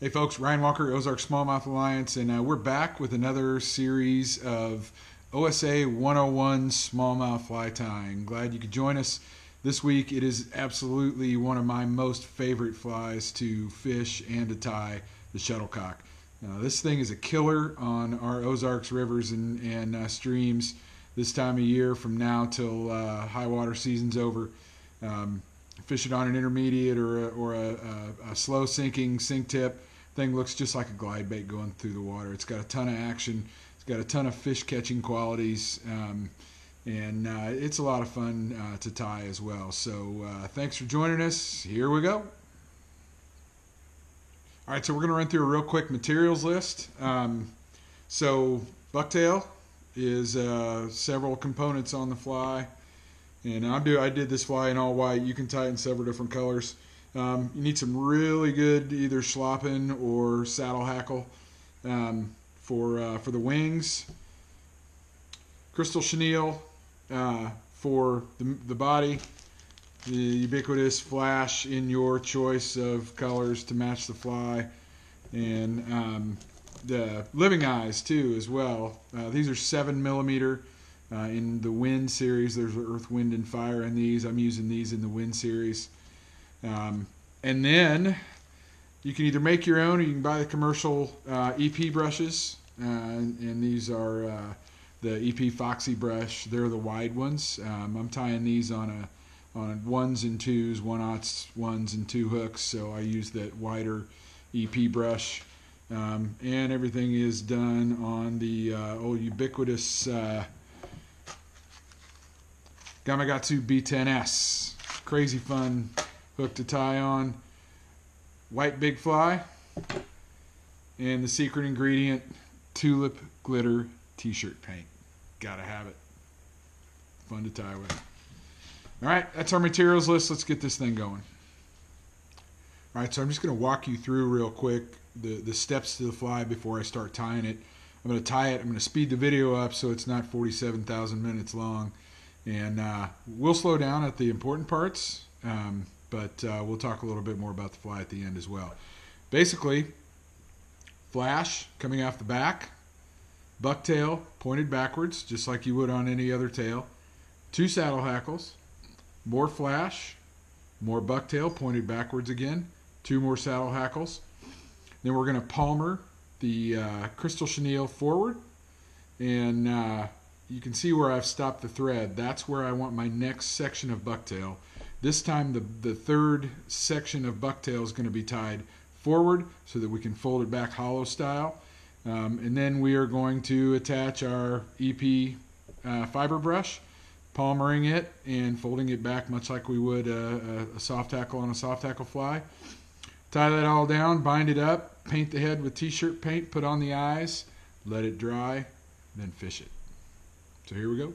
Hey, folks, Ryan Walker, Ozark Smallmouth Alliance, and uh, we're back with another series of OSA 101 smallmouth fly tying. Glad you could join us this week. It is absolutely one of my most favorite flies to fish and to tie the shuttlecock. This thing is a killer on our Ozarks rivers and, and uh, streams this time of year from now till uh, high water season's over. Um, fish it on an intermediate or a, or a, a, a slow sinking sink tip thing looks just like a glide bait going through the water. It's got a ton of action. It's got a ton of fish catching qualities, um, and uh, it's a lot of fun uh, to tie as well. So uh, thanks for joining us. Here we go. All right, so we're going to run through a real quick materials list. Um, so bucktail is uh, several components on the fly, and I do I did this fly in all white. You can tie it in several different colors. Um, you need some really good either schlappen or saddle hackle um, for uh, for the wings. Crystal chenille uh, for the, the body. The ubiquitous flash in your choice of colors to match the fly, and um, the living eyes too as well. Uh, these are seven millimeter. Uh, in the Wind series, there's Earth, Wind, and Fire in these. I'm using these in the Wind series. Um, and then you can either make your own or you can buy the commercial uh, EP brushes. Uh, and, and, these are uh, the EP Foxy brush. They're the wide ones. Um, I'm tying these on a on ones and twos, one aughts, ones and two hooks. So I use that wider EP brush. Um, and everything is done on the uh, old ubiquitous uh, Gamakatsu B10S. Crazy fun hook to tie on, white big fly, and the secret ingredient, tulip glitter t-shirt paint. Gotta have it. Fun to tie with. All right, that's our materials list. Let's get this thing going. All right, so I'm just going to walk you through real quick the, the steps to the fly before I start tying it. I'm going to tie it. I'm going to speed the video up so it's not 47,000 minutes long. And uh, we'll slow down at the important parts. Um, but uh, we'll talk a little bit more about the fly at the end as well. Basically, flash coming off the back, bucktail pointed backwards, just like you would on any other tail, two saddle hackles, more flash, more bucktail pointed backwards again, two more saddle hackles. Then we're going to palmer the uh, crystal chenille forward, and uh, you can see where I've stopped the thread. That's where I want my next section of bucktail. This time the, the third section of bucktail is going to be tied forward so that we can fold it back hollow style. Um, and then we are going to attach our EP uh, fiber brush, palmering it and folding it back much like we would a, a, soft tackle on a soft tackle fly. Tie that all down, bind it up, paint the head with t-shirt paint, put on the eyes, let it dry, then fish it. So here we go.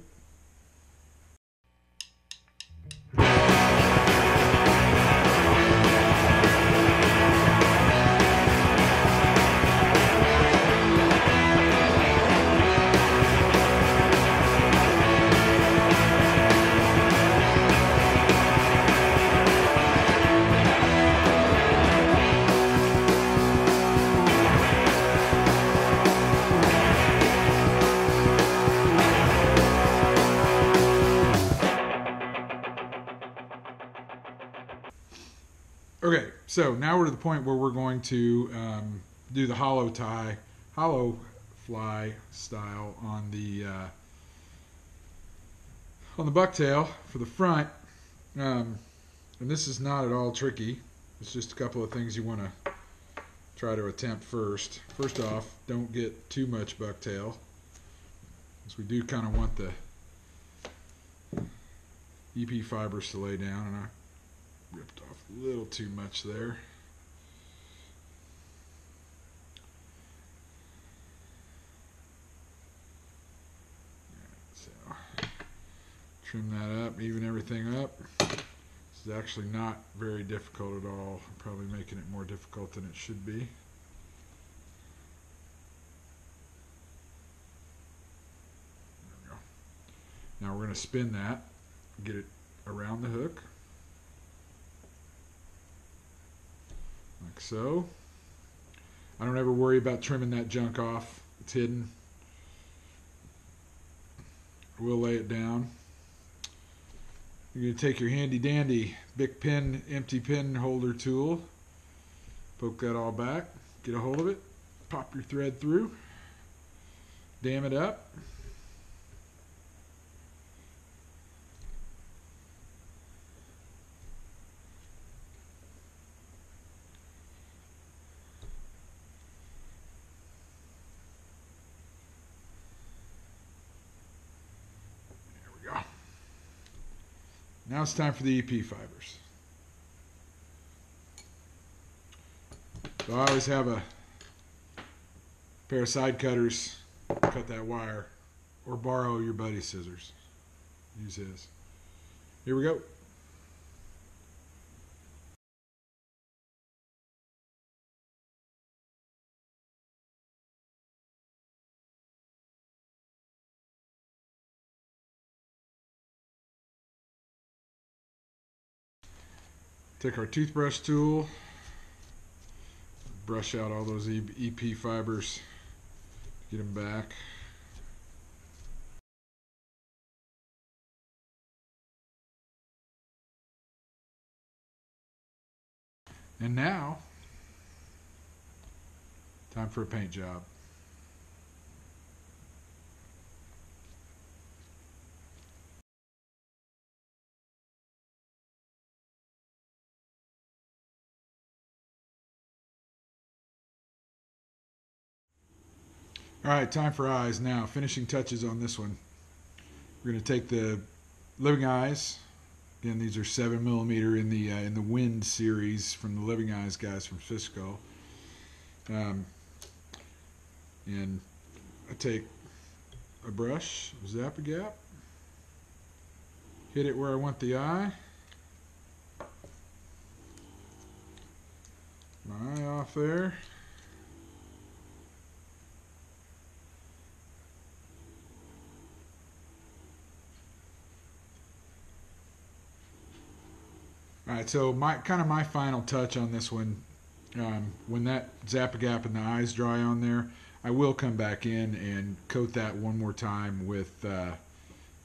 So now we're to the point where we're going to um, do the hollow tie, hollow fly style on the uh, on the bucktail for the front. Um, and this is not at all tricky. It's just a couple of things you want to try to attempt first. First off, don't get too much bucktail, because we do kind of want the EP fibers to lay down, and I ripped off a little too much there. Trim that up, even everything up. This is actually not very difficult at all. I'm probably making it more difficult than it should be. There we go. Now we're going to spin that, get it around the hook. So. I don't ever worry about trimming that junk off. It's hidden. We'll lay it down. You're going to take your handy dandy Bic pin, empty pin holder tool, poke that all back, get a hold of it, pop your thread through, dam it up. Now it's time for the EP fibers. So I always have a pair of side cutters, cut that wire, or borrow your buddy's scissors. Use his. Here we go. Take our toothbrush tool, brush out all those EP fibers, get them back. And now, time for a paint job. All right, time for eyes now. Finishing touches on this one. We're going to take the Living Eyes. Again, these are seven millimeter in the uh, in the Wind series from the Living Eyes guys from Fishco. Um, and I take a brush, Zap-A-Gap, hit it where I want the eye. My eye off there. All right, so my kind of my final touch on this one, um, when that Zap-A-Gap and the eyes dry on there, I will come back in and coat that one more time with. Uh,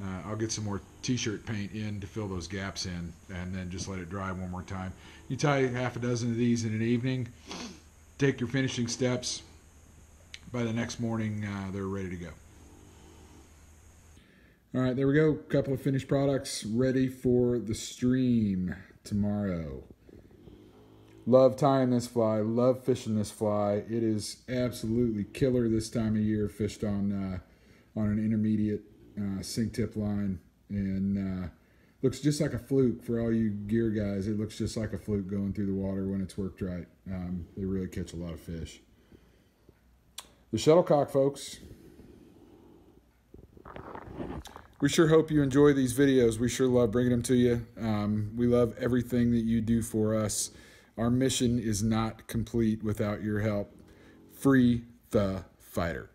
uh, I'll get some more t-shirt paint in to fill those gaps in, and then just let it dry one more time. You tie half a dozen of these in an evening. Take your finishing steps. By the next morning, uh, they're ready to go. All right, there we go. Couple of finished products ready for the stream tomorrow. Love tying this fly, love fishing this fly. It is absolutely killer this time of year. Fished on uh, on an intermediate uh, sink tip line and uh, looks just like a fluke for all you gear guys. It looks just like a fluke going through the water when it's worked right. Um, they really catch a lot of fish. The shuttlecock, folks. We sure hope you enjoy these videos. We sure love bringing them to you. Um, we love everything that you do for us. Our mission is not complete without your help. Free the fighter.